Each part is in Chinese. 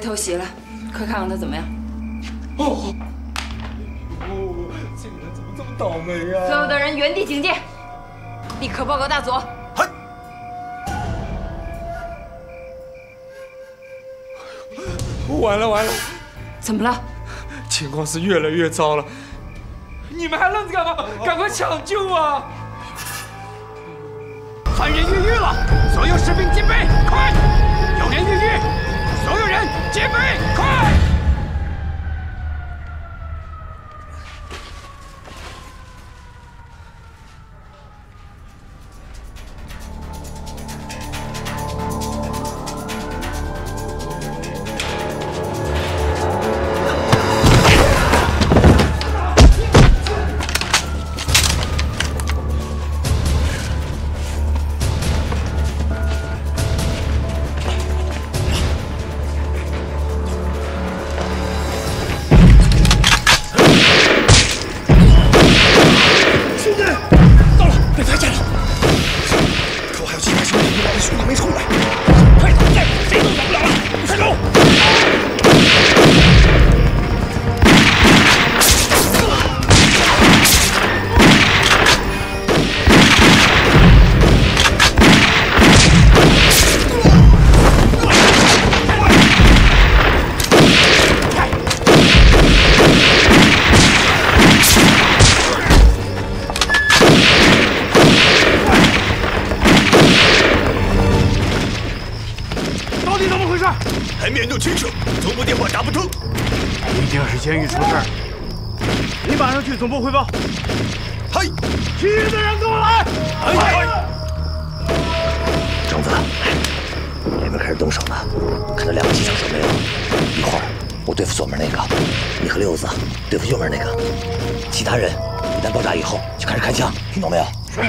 被偷袭了，快看看他怎么样。哦，哦，这个人怎么这么倒霉啊？所有的人原地警戒，立刻报告大佐。完了完了，怎么了？情况是越来越糟了。你们还愣着干嘛？赶快抢救啊！犯人越狱了，所有士兵戒备，快！有人越狱，所有人戒备，快！汇报。嘿，其余的人跟我来。哎。张子，那边开始动手了，看到两个机枪手没有？一会儿我对付左面那个，你和六子对付右面那个，其他人一旦爆炸以后就开始开枪，听懂没有？是。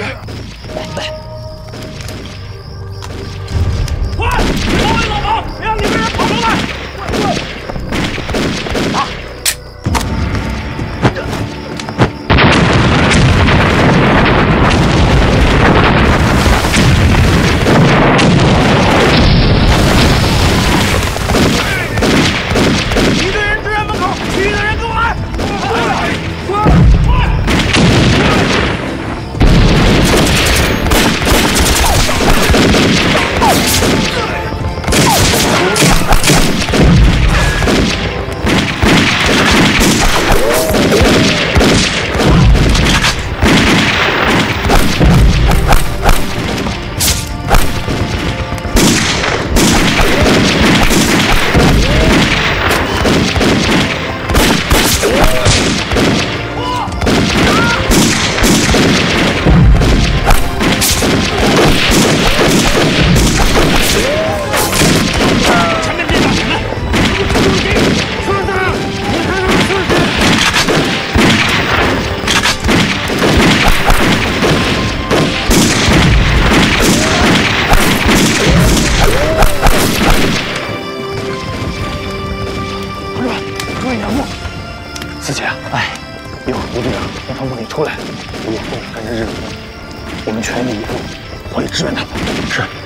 排你一步，我来支援他们。是。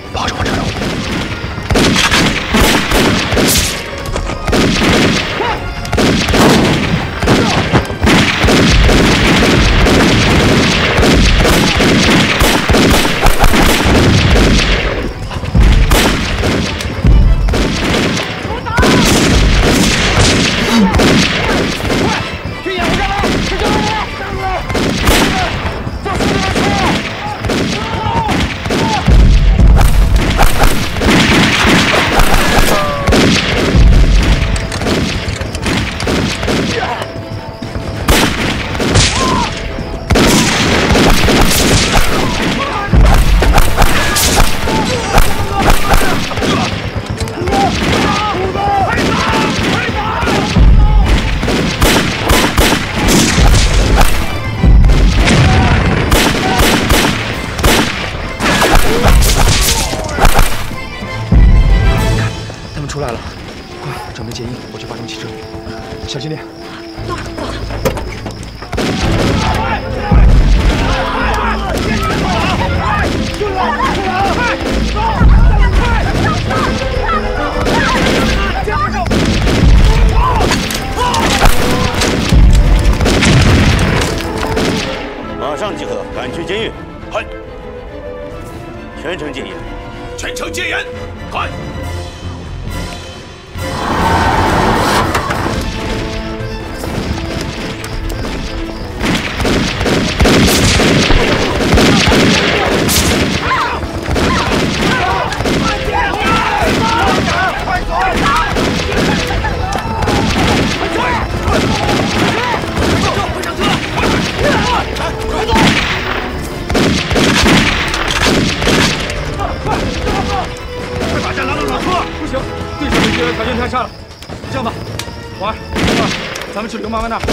ng mga.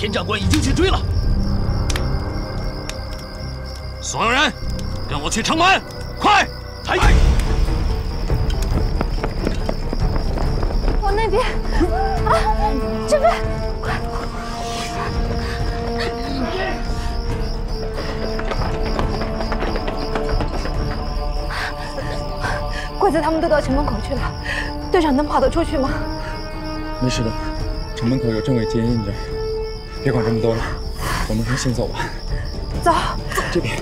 田长官已经去追了。所有人，跟我去城门，快。我那边。啊，这边。鬼子他们都到城门口去了，队长能跑得出去吗？没事的，城门口有政委接应着。别管这么多了，我们先走吧。走，走这边。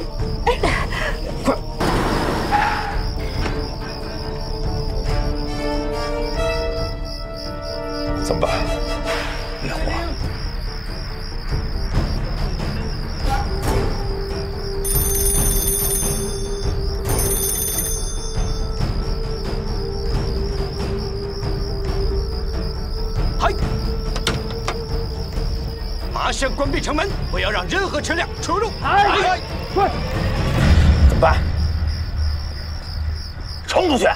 让任何车辆出入。哎，快。怎么办？冲出去。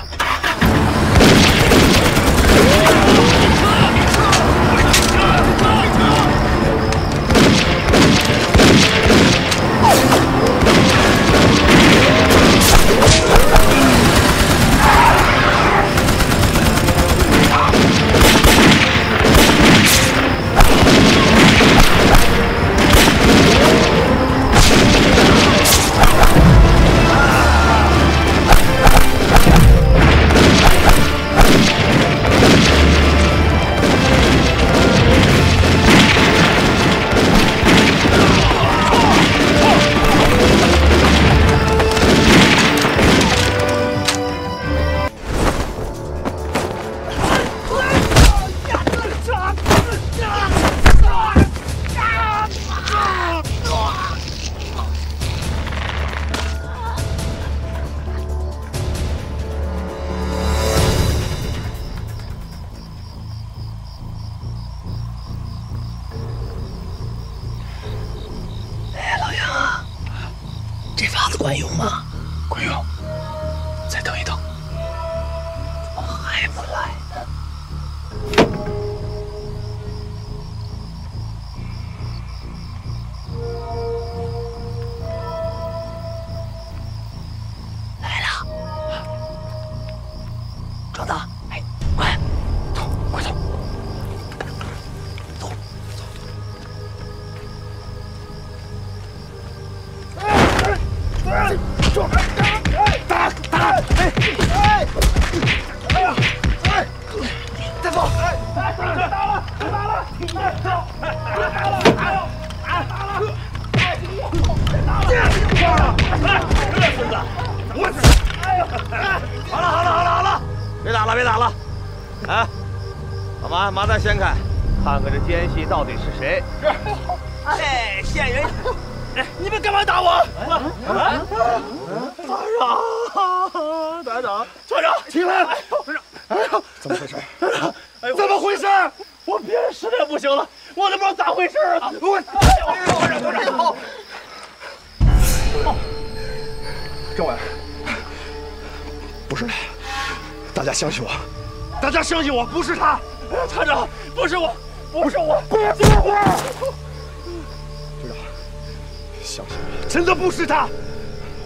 他，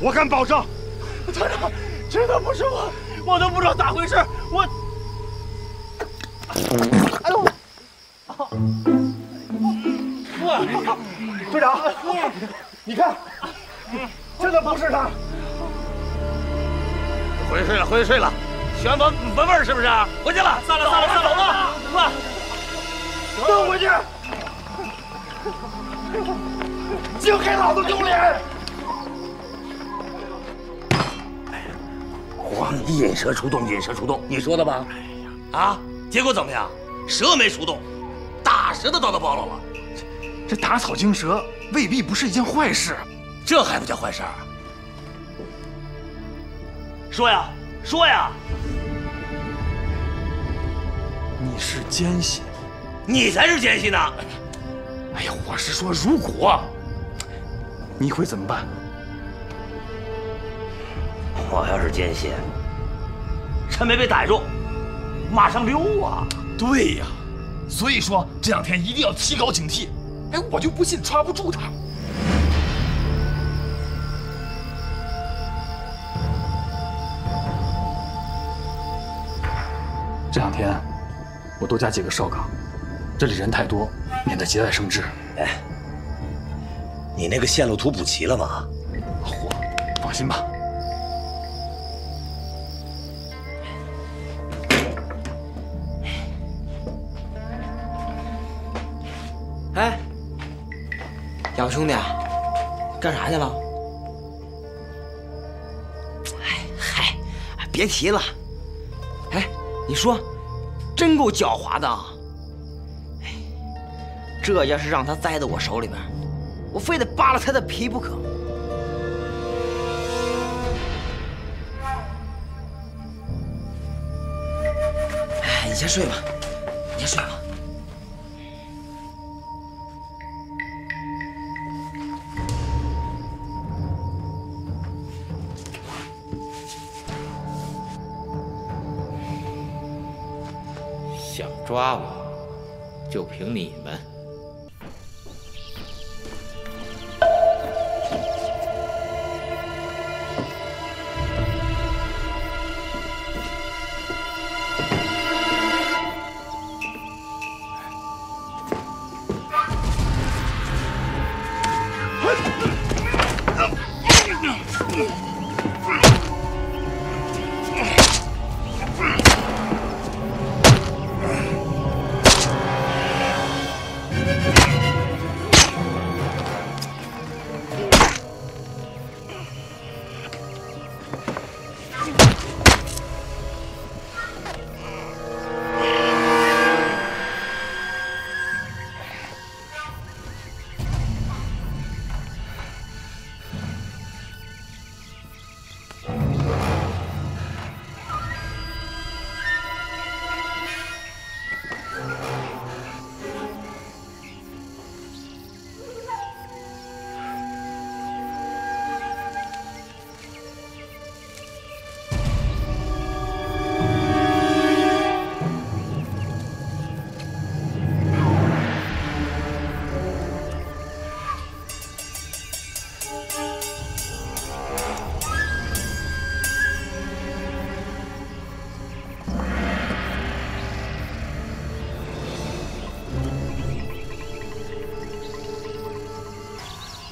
我敢保证。团长，真的不是我，我都不知道咋回事。我，哎呦，队长，你看，真的不是他。回去睡了，回去睡了。喜欢闻闻味儿是不是？回去了，散了，散了，散了，走吧，快，都回去。净给老子丢脸！皇帝引蛇出洞，引蛇出洞，你说的吧？哎呀啊，结果怎么样？蛇没出洞，打蛇的刀都暴露了。这打草惊蛇未必不是一件坏事，这还不叫坏事儿？说呀，说呀！你是奸细，你才是奸细呢！哎呀，我是说，如果你会怎么办？我要是奸细，趁没被逮住，马上溜啊！对呀，所以说这两天一定要提高警惕。哎，我就不信抓不住他。这两天我多加几个哨岗，这里人太多，免得节外生枝。哎，你那个线路图补齐了吗？嚯，放心吧。小兄弟，干啥去了？哎嗨，别提了。哎，你说，真够狡猾的。哎，这要是让他栽到我手里边，我非得扒了他的皮不可。哎，你先睡吧，你先睡吧。抓我，就凭你们。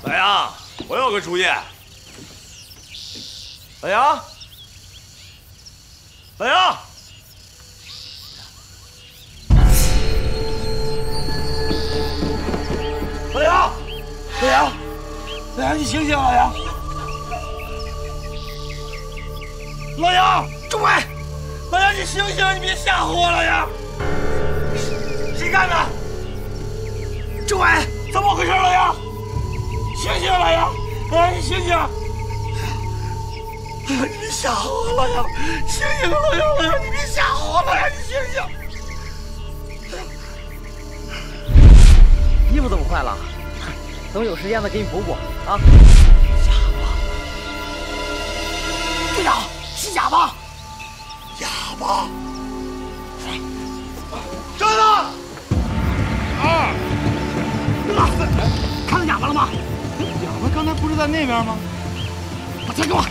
老杨，我有个主意。老杨，老杨，老杨，老杨，老杨，你醒醒，老杨，老杨，诸位，老杨，你醒醒，你别吓唬我，老杨，谁干的？诸位，怎么回事，老杨？醒醒，老杨，老杨，你醒醒！你别吓唬我，老杨！醒醒，老杨，老杨，你别吓唬我，老杨，你醒醒！衣服怎么坏了？等有时间再给你补补啊。哑巴队长，是哑巴！哑巴！站着！二，拉死！看到哑巴了吗？那不是在那边吗？把钱给我！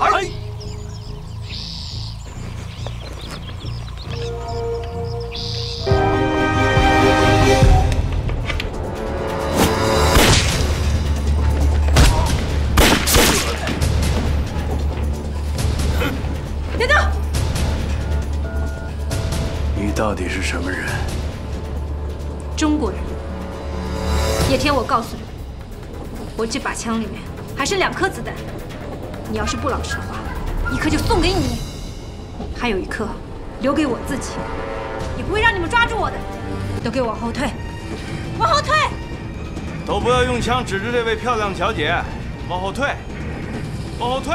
哎。别动。你到底是什么人？中国人。叶天，我告诉你，我这把枪里面还剩两颗子弹。你要是不老实的话，一颗就送给你，还有一颗留给我自己，也不会让你们抓住我的，都给我往后退，往后退。都不要用枪指着这位漂亮的小姐，往后退，往后退。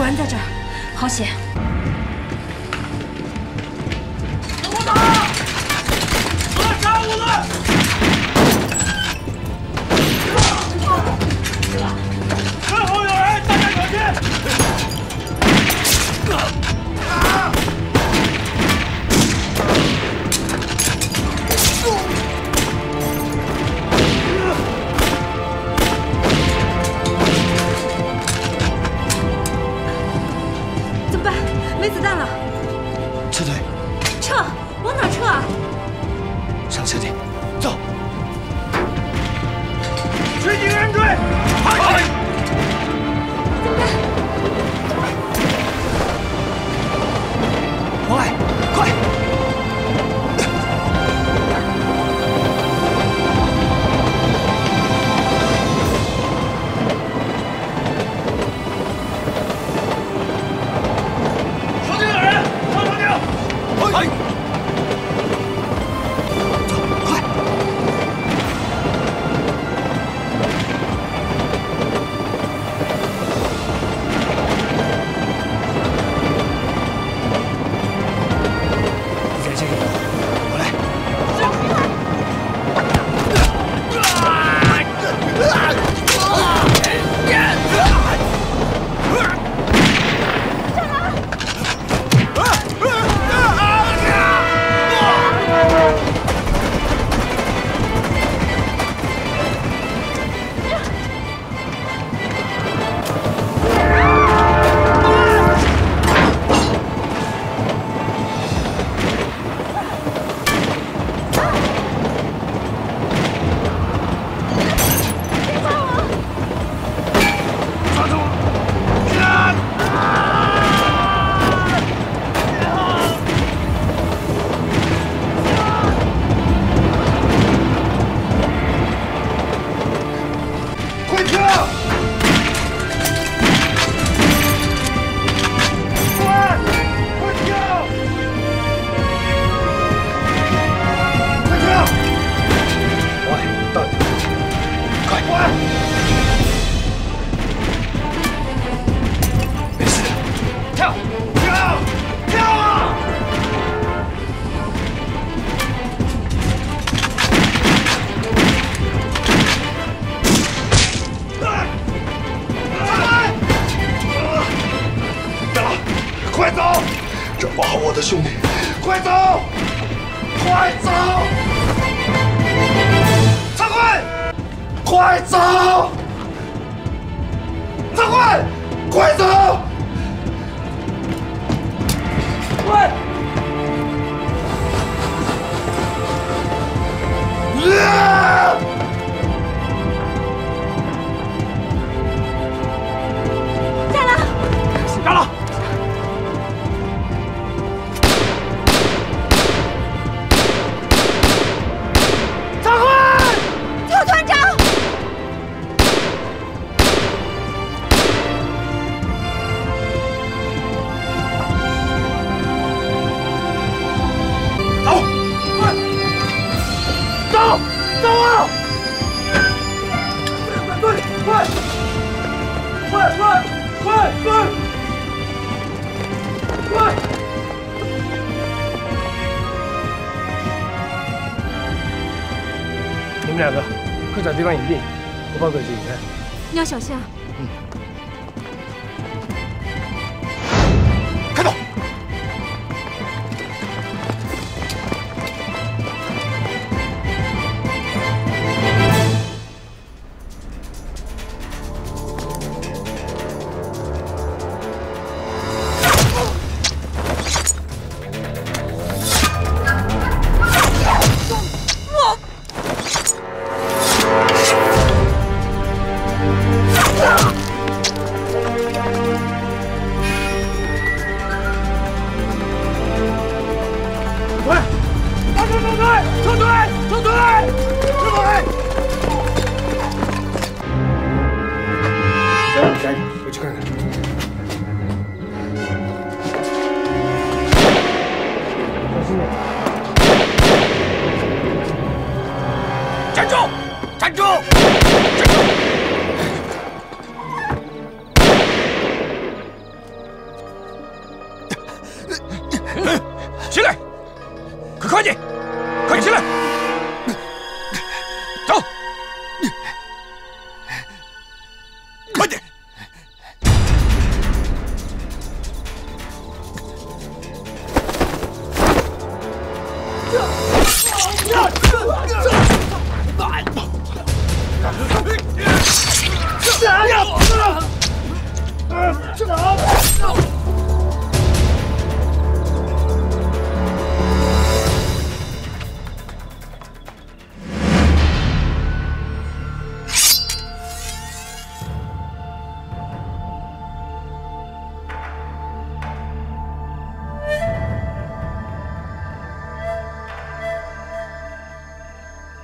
果然在这儿好险。们两个快找地方隐蔽，我报给警察。你要小心啊！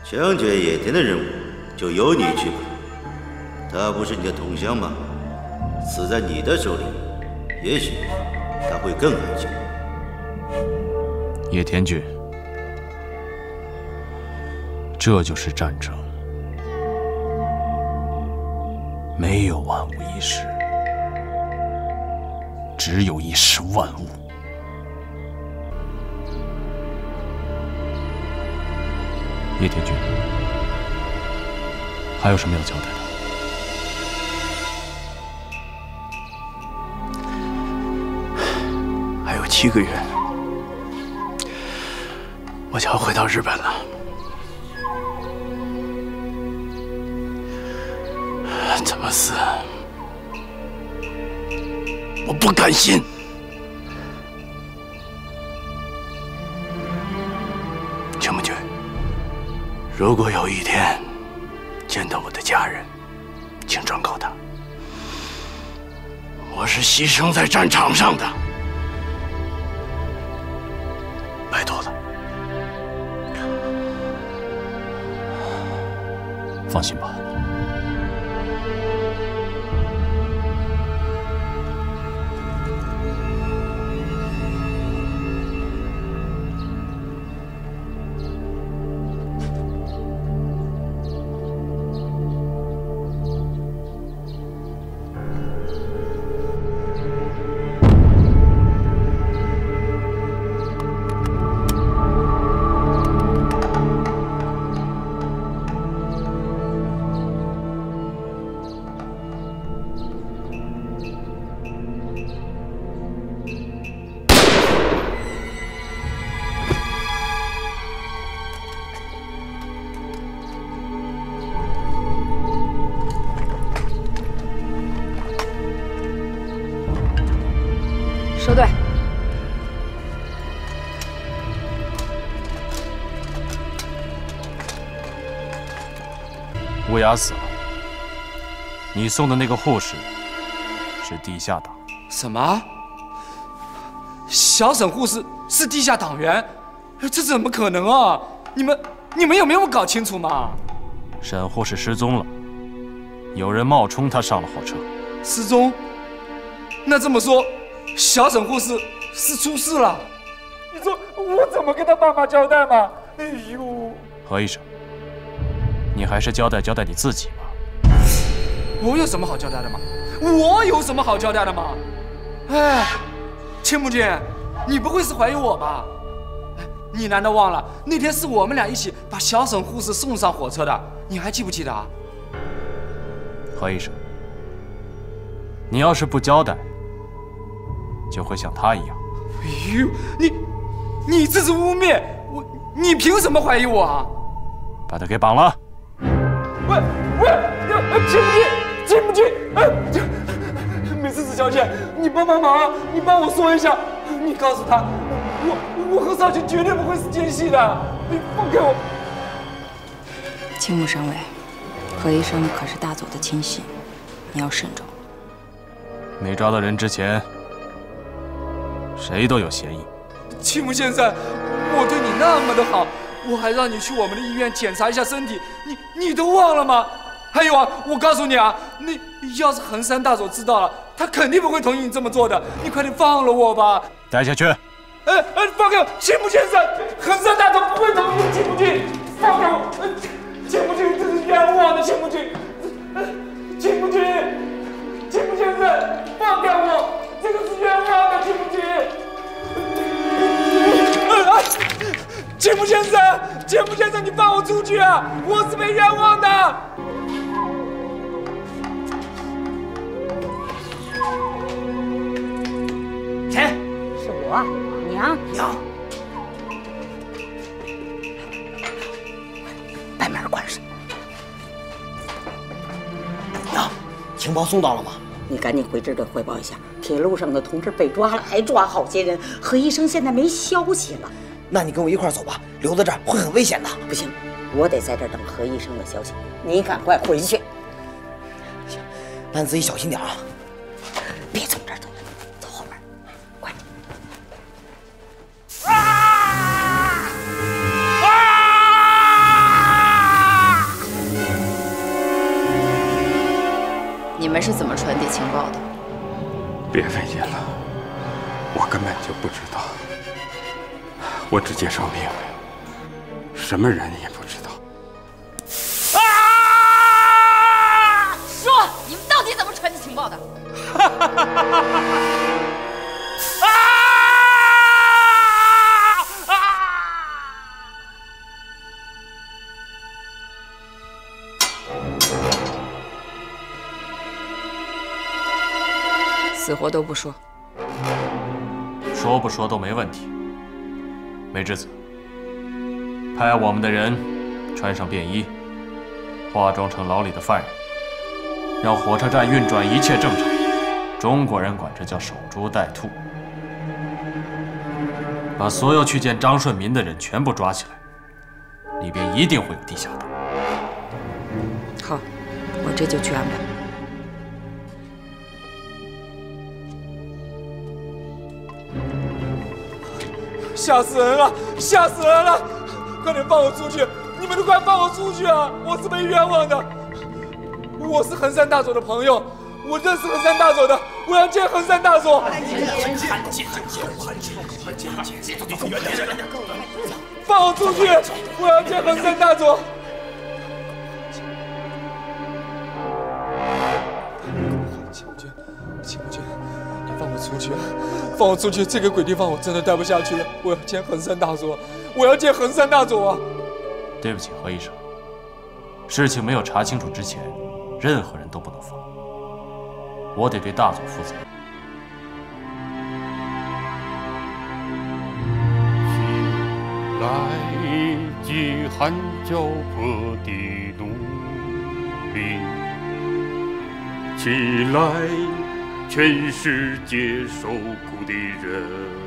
枪决野田的任务就由你去吧。他不是你的同乡吗？死在你的手里，也许他会更安心。叶天俊，这就是战争，没有万无一失，只有一失万物。叶天君，还有什么要交代的？还有七个月，我就要回到日本了。怎么死？我不甘心。如果有一天见到我的家人，请转告他，我是牺牲在战场上的。拜托了。放心吧。乌鸦死了，你送的那个护士是地下党。什么？小沈护士是地下党员？这怎么可能啊？你们你们有没有搞清楚嘛？沈护士失踪了，有人冒充她上了火车。失踪？那这么说，小沈护士是出事了？你说我怎么跟他爸妈交代嘛？哎呦！何医生，你还是交代交代你自己吧。我有什么好交代的吗？我有什么好交代的吗？哎，青木君，你不会是怀疑我吧？你难道忘了那天是我们俩一起把小沈护士送上火车的？你还记不记得啊？何医生，你要是不交代，就会像他一样。哎呦，你你这是污蔑我！你凭什么怀疑我啊？把他给绑了！喂喂，青木君，青木君，哎，这美智子小姐，你帮帮忙，你帮我说一下，你告诉他，我我和少卿绝对不会是奸细的，你放开我！青木省委，何医生可是大佐的亲信，你要慎重。没抓到人之前，谁都有嫌疑。青木先生，我对你那么的好，我还让你去我们的医院检查一下身体，你你都忘了吗？还有啊，我告诉你啊，你要是横山大佐知道了，他肯定不会同意你这么做的。你快点放了我吧！带下去。哎哎，放开我，青木先生，横山大佐不会同意青木君，放开我！青木君，这是冤枉的，青木君，青木君，青木先生，放开我，这个是冤枉的，青木君。哎，青木先生，青木先生，你放我出去啊！我是被冤枉的。谁？是我，娘。娘，把门关上。娘，情报送到了吗？你赶紧回支队汇报一下，铁路上的同志被抓了，还抓好些人。何医生现在没消息了。那你跟我一块走吧，留在这儿会很危险的。不行，我得在这儿等何医生的消息。你赶快回去。行，那你自己小心点啊。别从这儿走，走后边，快！啊啊你们是怎么传递情报的？别费劲了，我根本就不知道，我只接受命令，什么人也不知道。啊说，你们到底怎么传递情报的？死活都不说。说不说都没问题。美智子，派我们的人穿上便衣，化妆成牢里的犯人，让火车站运转一切正常。中国人管这叫守株待兔。把所有去见张顺民的人全部抓起来，里边一定会有地下党。好，我这就去安排。吓死人了！吓死人了！快点放我出去！你们都快放我出去啊！我是被冤枉的。我是横山大佐的朋友，我认识横山大佐的，我要见横山大佐。放我出去！我要见横山大佐。青木君，青木君，你放我出去！放我出去！这个鬼地方我真的待不下去了。我要见横山大佐，我要见横山大佐啊！对不起，何医生，事情没有查清楚之前，任何人都不能放。我得对大佐负责。来自汗脚坡的奴隶，起来！全世界受苦的人。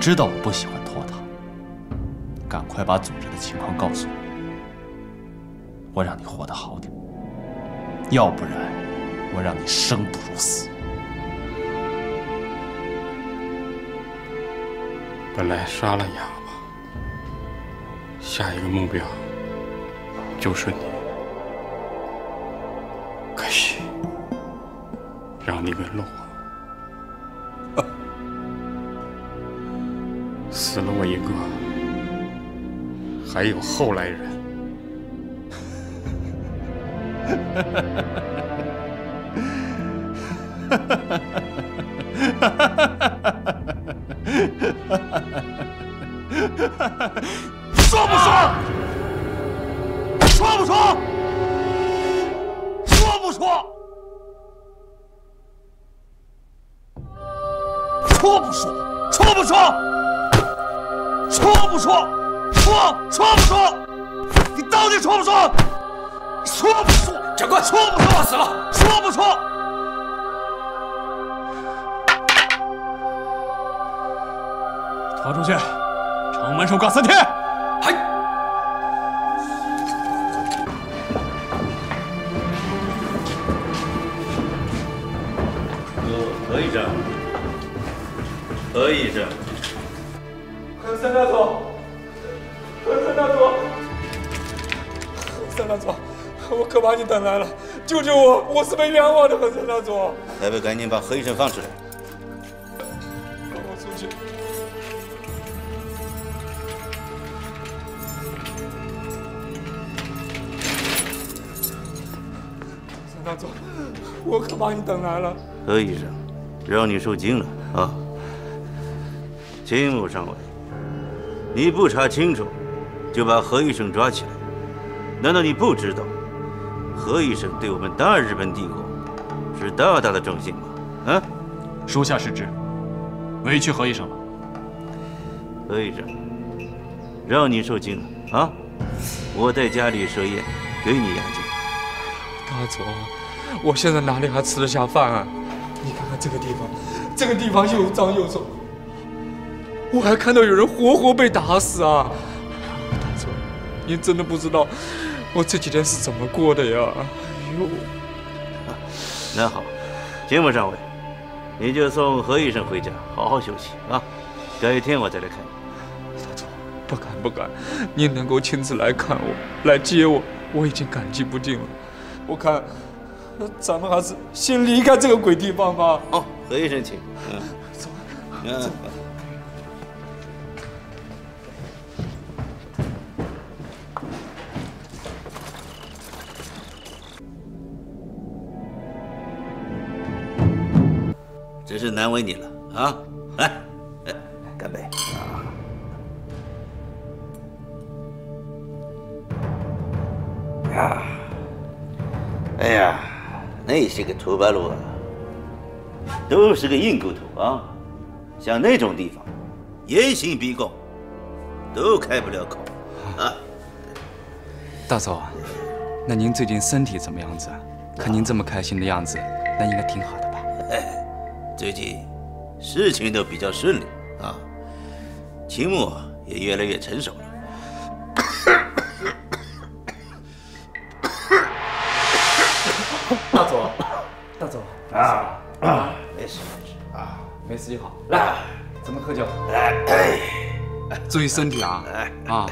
知道我不喜欢拖沓，赶快把组织的情况告诉我，我让你活得好点，要不然我让你生不如死。本来杀了哑巴，下一个目标就是你，可惜让你给漏死了我一个，还有后来人。说不说？死了，说不说？拖出去，城门守挂三天。嗨。何医生，何医生，何三大佐，我可把你等来了，救救我！我是被冤枉的，何三大佐。还不赶紧把何医生放出来！放我出去！三大佐，我可把你等来了。何医生，让你受惊了啊！秦武上尉，你不查清楚就把何医生抓起来，难道你不知道何医生对我们大日本帝国是大大的重信吗？啊！属下失职，委屈何医生了。何医生，让你受惊了啊！我在家里设宴给你压惊。大佐，我现在哪里还吃得下饭啊？你看看这个地方，这个地方又脏又臭，我还看到有人活活被打死啊！大佐，您真的不知道我这几天是怎么过的呀？哎呦！那好，金木上尉，你就送何医生回家，好好休息啊！改天我再来看你。大佐，不敢不敢，您能够亲自来看我，来接我，我已经感激不尽了。我看，咱们还是先离开这个鬼地方吧。哦，何医生，请。嗯，走。嗯。真是难为你了啊！来，干杯！啊！哎呀，那些个土八路啊，都是个硬骨头啊！像那种地方，严刑逼供，都开不了口啊！大佐，那您最近身体怎么样子？看您这么开心的样子，那应该挺好的吧？哎，最近事情都比较顺利啊，秦牧也越来越成熟了。大佐，大佐啊啊，没事没事啊，没事就好。来，咱们喝酒。哎，注意身体啊！啊。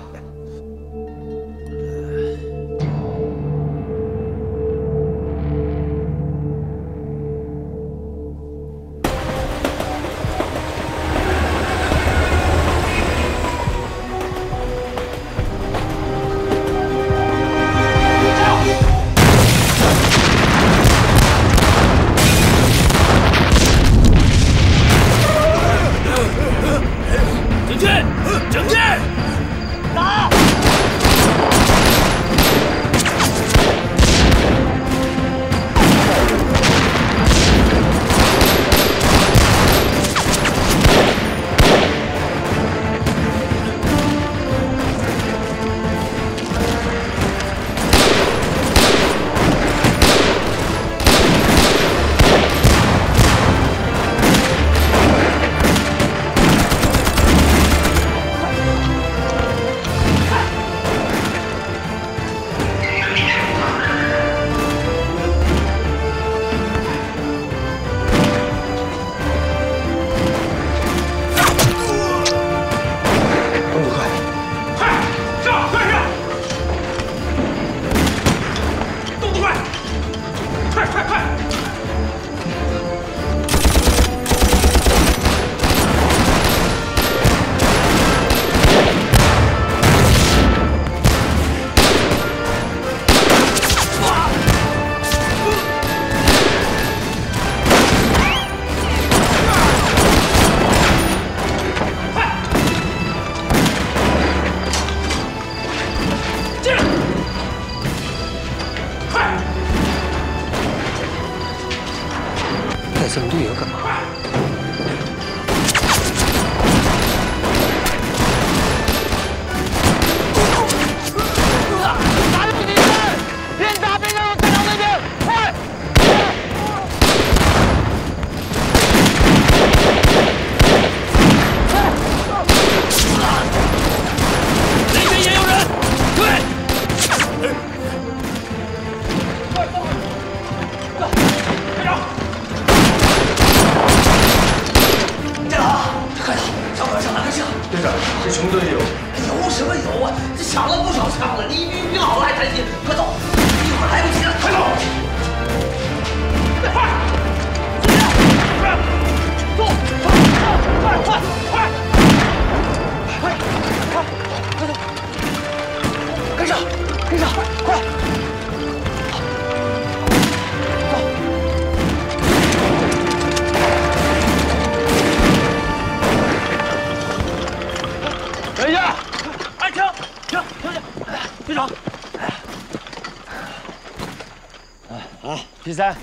啊，P 三，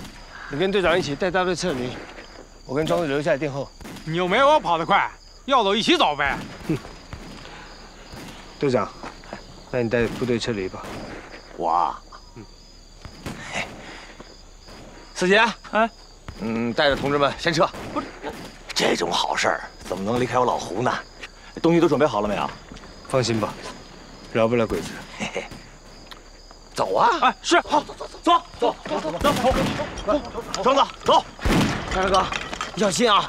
你跟队长一起带大队撤离，我跟庄子留下来殿后。你又没我跑得快，要走一起走呗。队长，那你带部队撤离吧。我，四杰，哎，嗯，带着同志们先撤。不是，这种好事儿怎么能离开我老胡呢？东西都准备好了没有？放心吧，饶不了鬼子。嘿嘿，走啊！哎，是，好，走走走走走走走走走，庄子走，大师哥，你小心啊！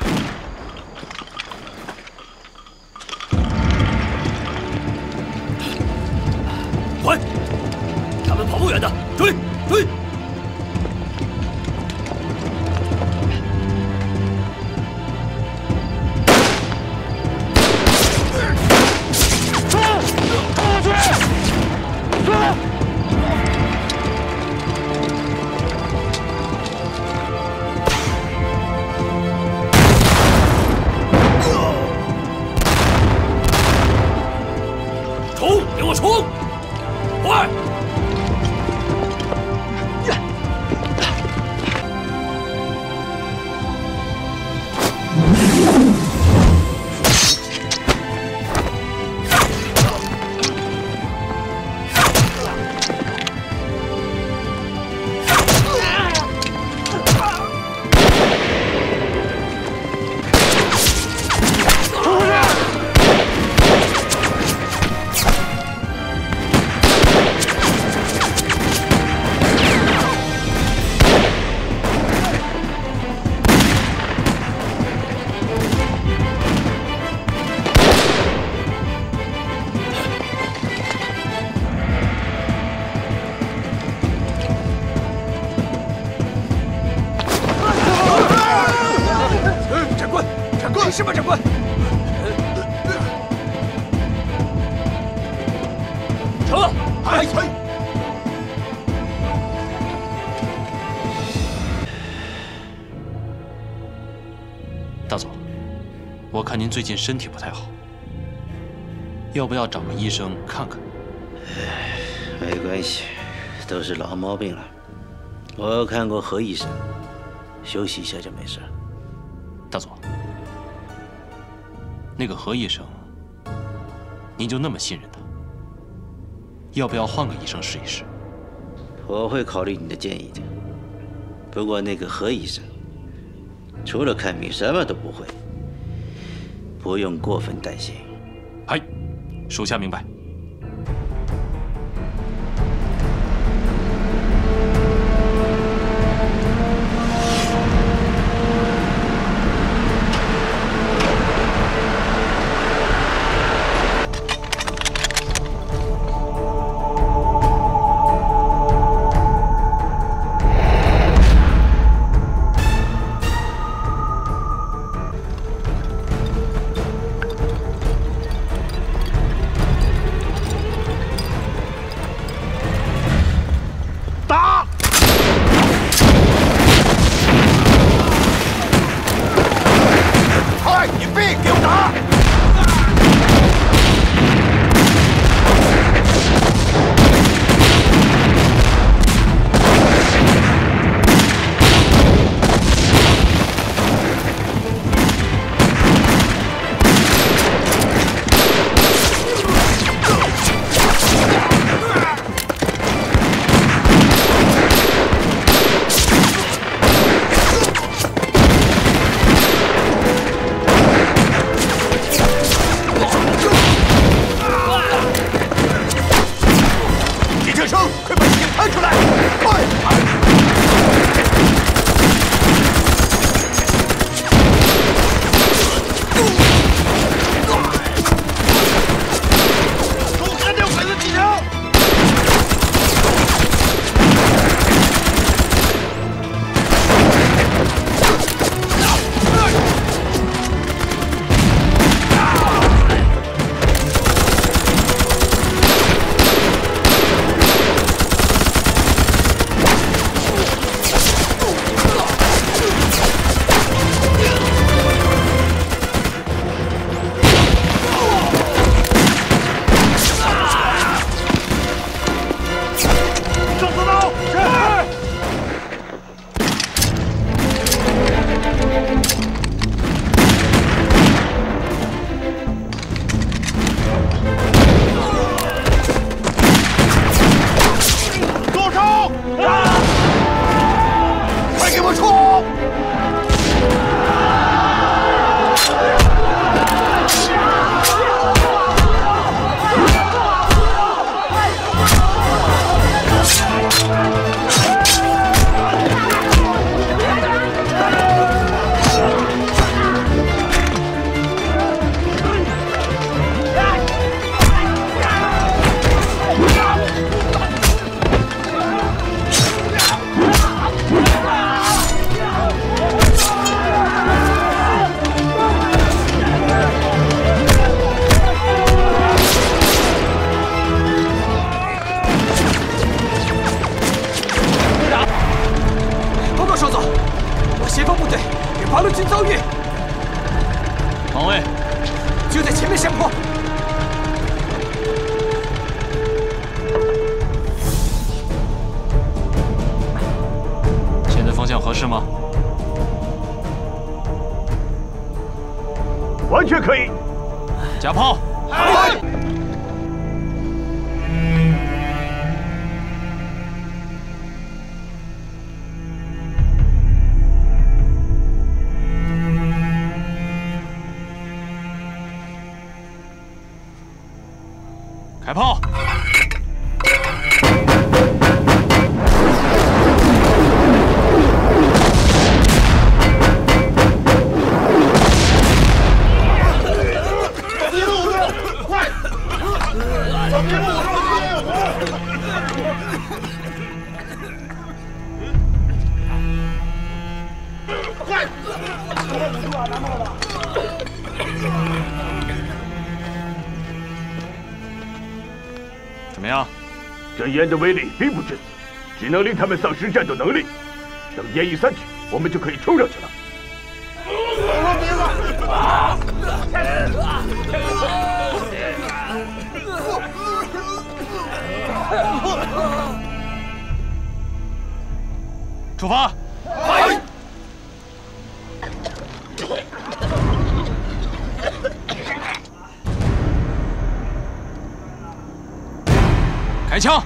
滚，他们跑不远的，追追！最近身体不太好，要不要找个医生看看？没关系，都是老毛病了。我看过何医生，休息一下就没事。大佐，那个何医生，您就那么信任他？要不要换个医生试一试？我会考虑你的建议的。不过那个何医生，除了看病什么都不会，不用过分担心。嗨，属下明白。烟的威力并不致死，只能令他们丧失战斗能力。等烟一散去，我们就可以冲上去了。出发！开枪！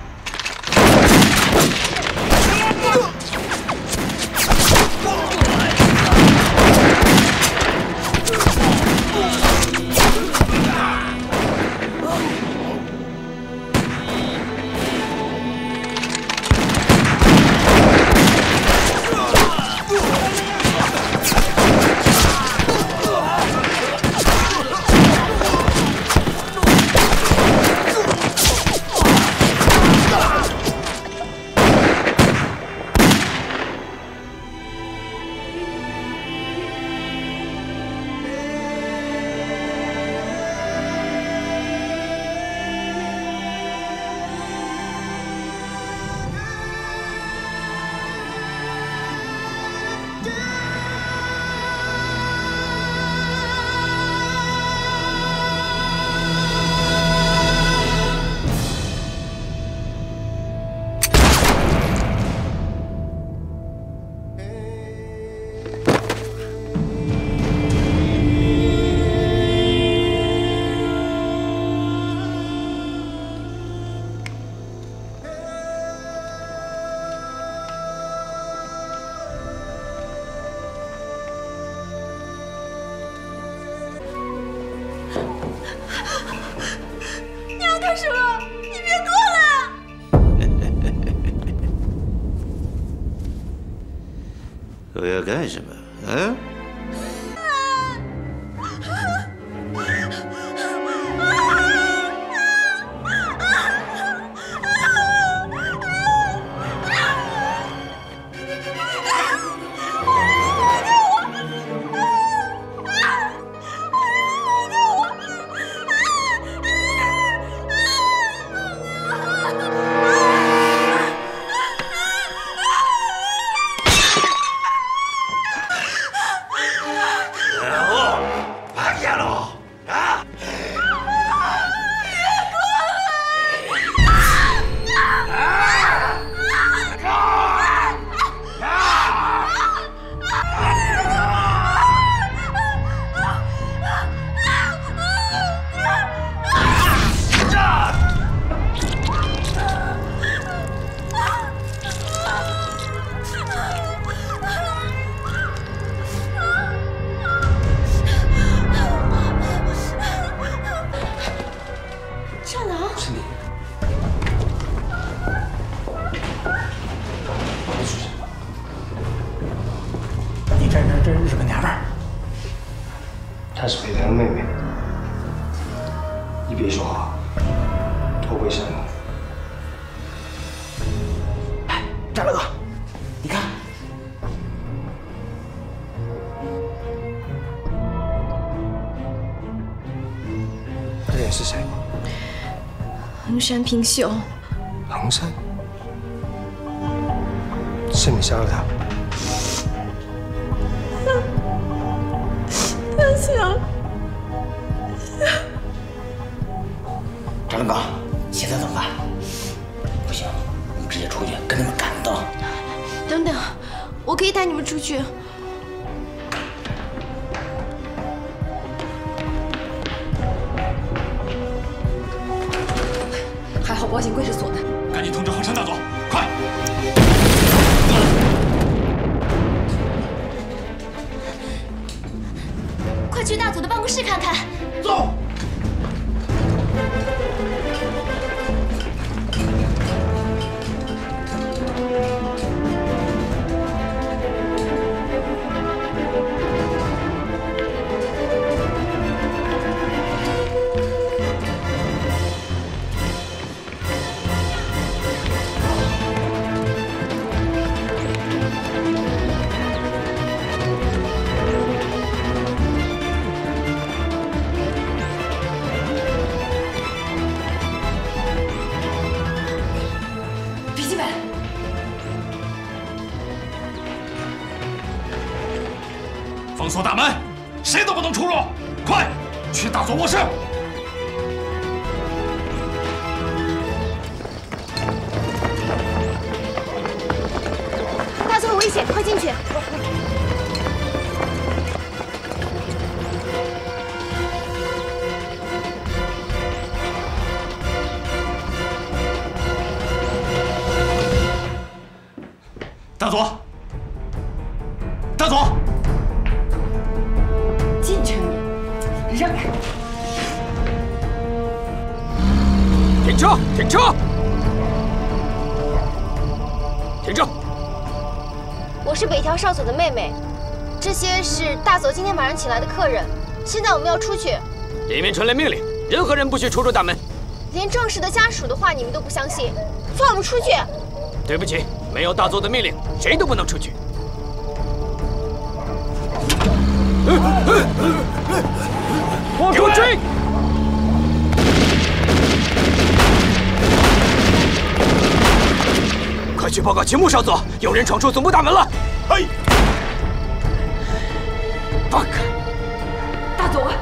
嗯？山平秀，衡山，是你杀了他？他想，文刚，现在怎么办？不行，我们直接出去跟他们干到。等等，我可以带你们出去。保险柜是锁的。赶紧通知恒山大佐，快！快去大佐的办公室看看。走。上请来的客人。现在我们要出去，里面传来命令，任何人不许出入大门。连正式的家属的话你们都不相信，放我们出去！对不起，没有大佐的命令，谁都不能出去。给我追！快去报告秦牧少佐，有人闯出总部大门了。嘿，放开！大佐，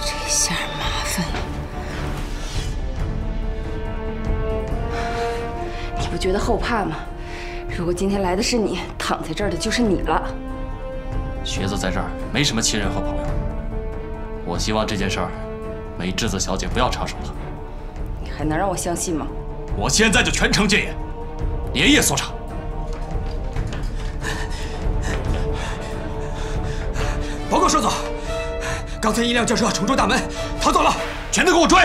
这下麻烦了。你不觉得后怕吗？如果今天来的是你，躺在这儿的就是你了。学子在这儿没什么亲人和朋友，我希望这件事儿，美智子小姐不要插手了。你还能让我相信吗？我现在就全城戒严，连夜搜查。刚才一辆轿车冲出大门，逃走了，全都给我追！